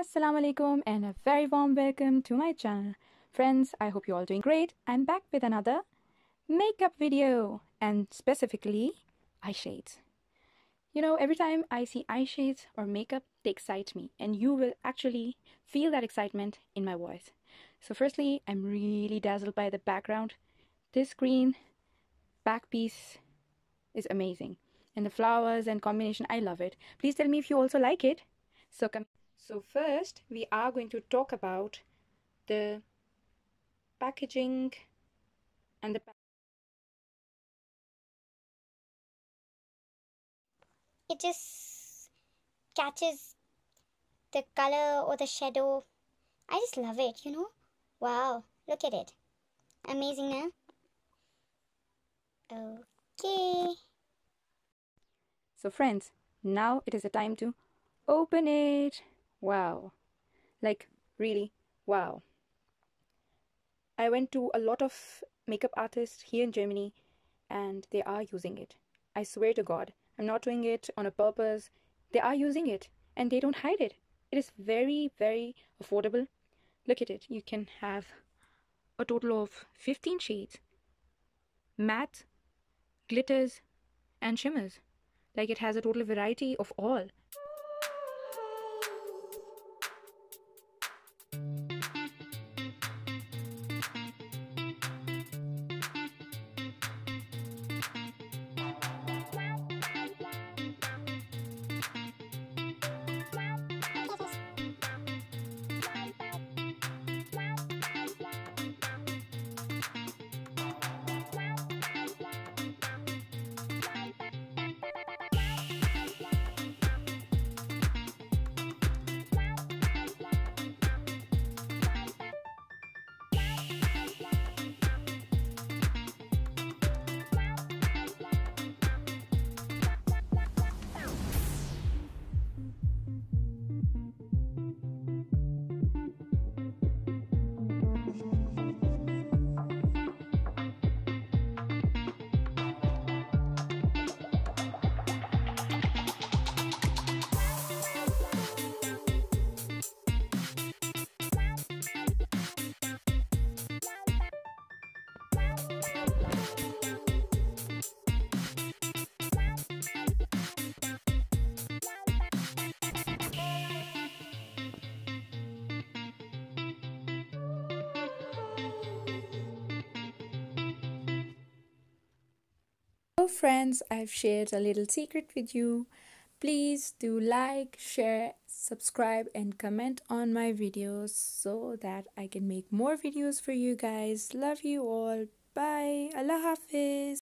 Assalamu alaikum and a very warm welcome to my channel. Friends, I hope you're all doing great. I'm back with another makeup video and specifically eye shades. You know, every time I see eye shades or makeup, they excite me and you will actually feel that excitement in my voice. So firstly, I'm really dazzled by the background. This green back piece is amazing and the flowers and combination, I love it. Please tell me if you also like it. So come so first we are going to talk about the packaging and the it just catches the color or the shadow. I just love it, you know. Wow, look at it. Amazing, huh? Okay. So friends, now it is the time to open it. Wow. Like, really, wow. I went to a lot of makeup artists here in Germany and they are using it. I swear to God, I'm not doing it on a purpose. They are using it and they don't hide it. It is very, very affordable. Look at it. You can have a total of 15 shades matte, glitters, and shimmers. Like it has a total variety of all. Friends, I've shared a little secret with you. Please do like, share, subscribe and comment on my videos so that I can make more videos for you guys. Love you all. Bye. Allah Hafiz.